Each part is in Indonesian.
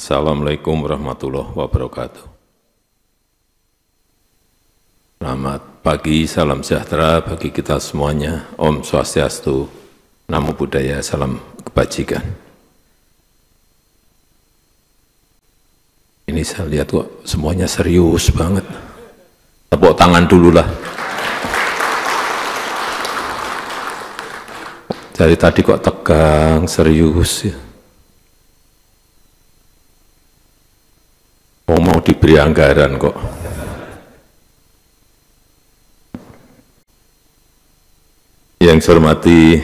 Assalamualaikum warahmatullahi wabarakatuh. Selamat pagi, salam sejahtera bagi kita semuanya. Om Swastiastu, Namo Buddhaya, salam kebajikan. Ini saya lihat kok semuanya serius banget. Tepuk tangan dulu lah. Dari tadi kok tegang, serius ya. Diberi anggaran kok. Yang saya hormati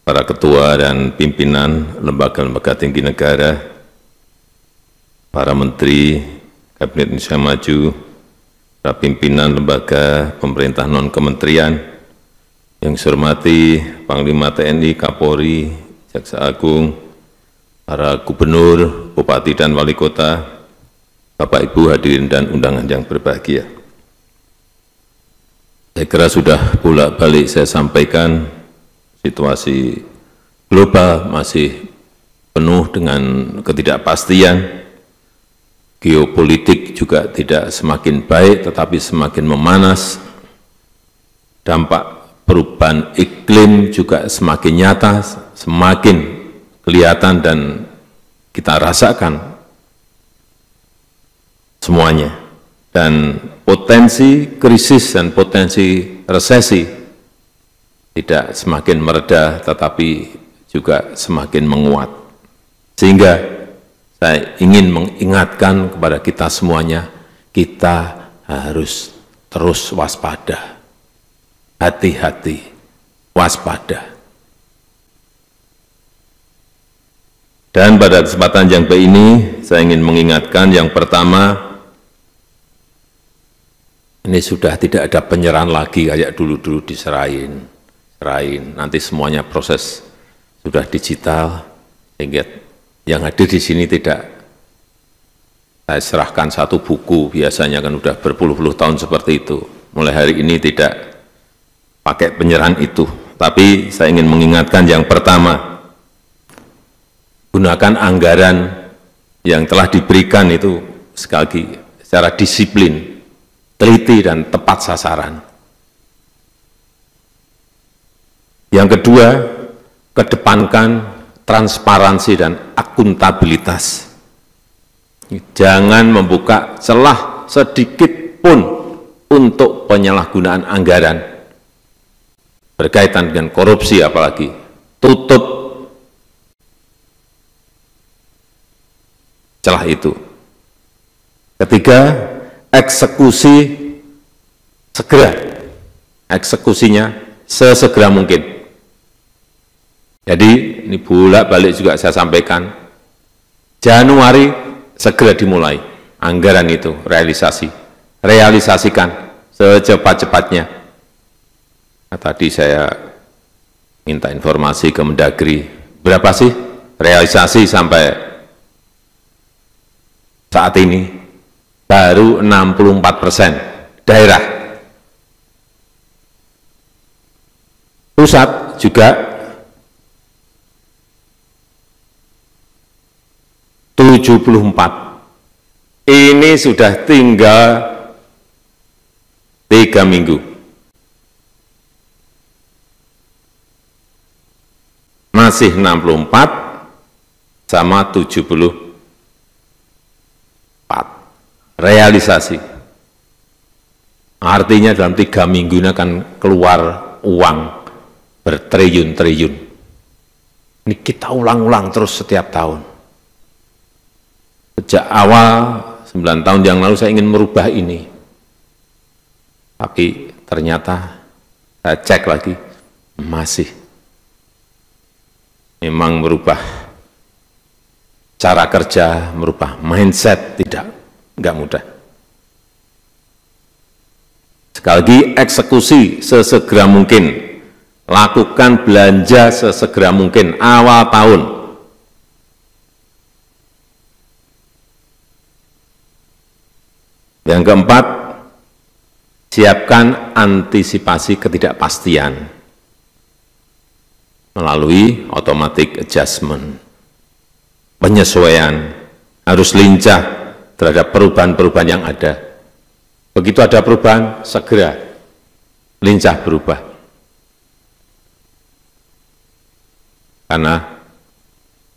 para ketua dan pimpinan lembaga-lembaga tinggi negara, para menteri, Kabinet Indonesia Maju, para pimpinan lembaga pemerintah non-kementerian, yang saya hormati Panglima TNI, Kapolri, Jaksa Agung, para gubernur, bupati dan wali kota, Bapak Ibu hadirin dan undangan yang berbahagia. Saya kira sudah bolak-balik saya sampaikan situasi global masih penuh dengan ketidakpastian, geopolitik juga tidak semakin baik tetapi semakin memanas, dampak perubahan iklim juga semakin nyata, semakin kelihatan dan kita rasakan semuanya. Dan potensi krisis dan potensi resesi tidak semakin mereda tetapi juga semakin menguat. Sehingga saya ingin mengingatkan kepada kita semuanya, kita harus terus waspada, hati-hati, waspada. Dan pada kesempatan yang baik ini, saya ingin mengingatkan yang pertama, ini sudah tidak ada penyerahan lagi kayak dulu-dulu diserahin, serahin. Nanti semuanya proses sudah digital, sehingga yang hadir di sini tidak saya serahkan satu buku, biasanya kan sudah berpuluh-puluh tahun seperti itu. Mulai hari ini tidak pakai penyerahan itu. Tapi saya ingin mengingatkan yang pertama, gunakan anggaran yang telah diberikan itu sekali lagi secara disiplin, teliti dan tepat sasaran. Yang kedua, kedepankan transparansi dan akuntabilitas. Jangan membuka celah sedikit pun untuk penyalahgunaan anggaran berkaitan dengan korupsi apalagi. Tutup celah itu. Ketiga, eksekusi segera. Eksekusinya sesegera mungkin. Jadi ini bolak balik juga saya sampaikan, Januari segera dimulai anggaran itu realisasi, realisasikan secepat-cepatnya. Nah, tadi saya minta informasi ke Mendagri, berapa sih realisasi sampai saat ini? Baru 64 persen daerah. Pusat juga 74. Ini sudah tinggal tiga minggu. Masih 64 sama 74. Realisasi. Artinya dalam tiga minggu ini akan keluar uang bertriliun-triliun. Ini kita ulang-ulang terus setiap tahun. Sejak awal 9 tahun yang lalu saya ingin merubah ini. Tapi ternyata saya cek lagi, masih memang merubah cara kerja, merubah mindset, tidak, enggak mudah. Sekali lagi eksekusi sesegera mungkin, lakukan belanja sesegera mungkin awal tahun, Yang keempat, siapkan antisipasi ketidakpastian melalui automatic adjustment. penyesuaian, harus lincah terhadap perubahan-perubahan yang ada. Begitu ada perubahan, segera lincah berubah. Karena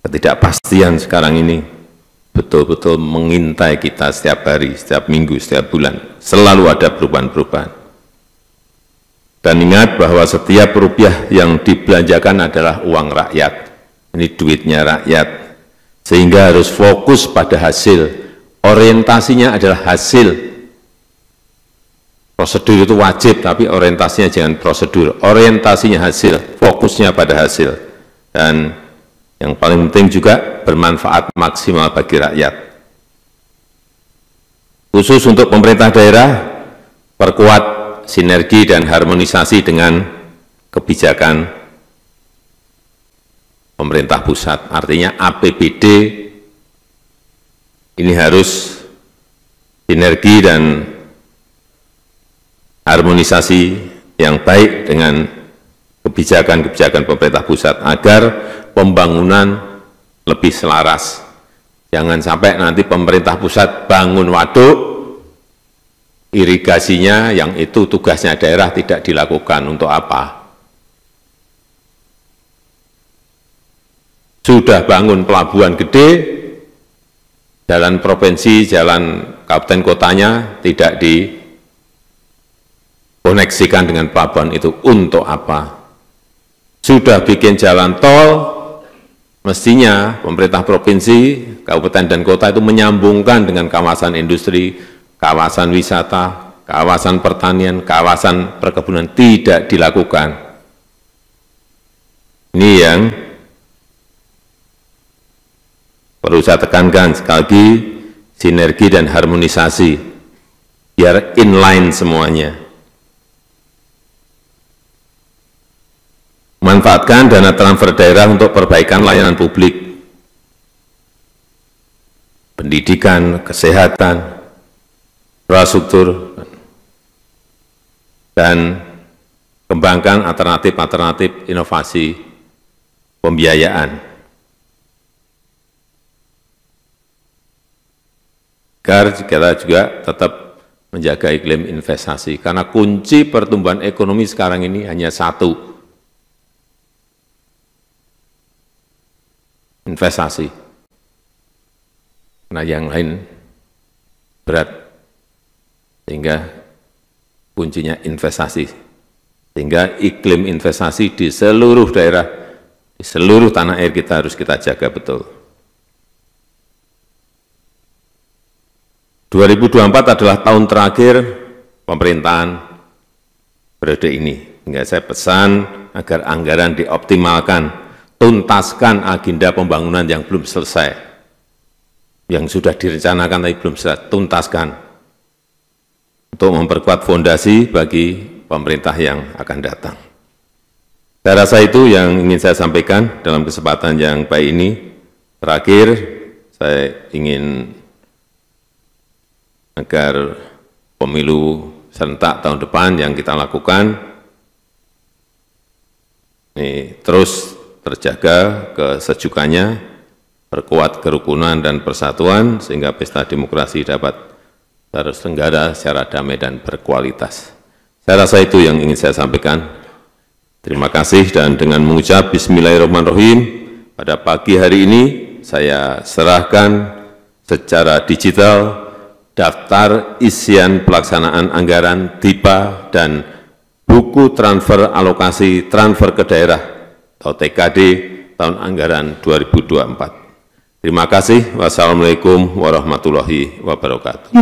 ketidakpastian sekarang ini betul-betul mengintai kita setiap hari, setiap minggu, setiap bulan. Selalu ada perubahan-perubahan. Dan ingat bahwa setiap rupiah yang dibelanjakan adalah uang rakyat. Ini duitnya rakyat. Sehingga harus fokus pada hasil. Orientasinya adalah hasil. Prosedur itu wajib, tapi orientasinya jangan prosedur. Orientasinya hasil, fokusnya pada hasil. Dan yang paling penting juga bermanfaat maksimal bagi rakyat. Khusus untuk pemerintah daerah, perkuat sinergi dan harmonisasi dengan kebijakan pemerintah pusat. Artinya APBD ini harus sinergi dan harmonisasi yang baik dengan kebijakan-kebijakan pemerintah pusat agar pembangunan lebih selaras. Jangan sampai nanti pemerintah pusat bangun waduk, irigasinya yang itu tugasnya daerah tidak dilakukan untuk apa? Sudah bangun pelabuhan gede, jalan provinsi, jalan kabupaten kotanya tidak dikoneksikan dengan pelabuhan itu untuk apa? Sudah bikin jalan tol, mestinya pemerintah provinsi, kabupaten dan kota itu menyambungkan dengan kawasan industri, kawasan wisata, kawasan pertanian, kawasan perkebunan tidak dilakukan. Ini yang perlu saya tekankan sekali lagi sinergi dan harmonisasi biar inline semuanya. Manfaatkan dana transfer daerah untuk perbaikan layanan publik, pendidikan, kesehatan, infrastruktur, dan kembangkan alternatif-alternatif inovasi pembiayaan. Agar kita juga tetap menjaga iklim investasi, karena kunci pertumbuhan ekonomi sekarang ini hanya satu, investasi. Nah yang lain berat, sehingga kuncinya investasi. Sehingga iklim investasi di seluruh daerah, di seluruh tanah air kita harus kita jaga betul. 2024 adalah tahun terakhir pemerintahan periode ini. Hingga saya pesan agar anggaran dioptimalkan tuntaskan agenda pembangunan yang belum selesai, yang sudah direncanakan tapi belum selesai, tuntaskan untuk memperkuat fondasi bagi pemerintah yang akan datang. Saya rasa itu yang ingin saya sampaikan dalam kesempatan yang baik ini. Terakhir, saya ingin agar pemilu serentak tahun depan yang kita lakukan ini terus terjaga kesejukannya, perkuat kerukunan dan persatuan, sehingga pesta demokrasi dapat terselenggara secara damai dan berkualitas. Saya rasa itu yang ingin saya sampaikan. Terima kasih dan dengan mengucap Bismillahirrahmanirrahim, pada pagi hari ini saya serahkan secara digital daftar isian pelaksanaan anggaran TIPA dan buku transfer alokasi transfer ke daerah atau TKD tahun anggaran 2024. Terima kasih. Wassalamualaikum warahmatullahi wabarakatuh.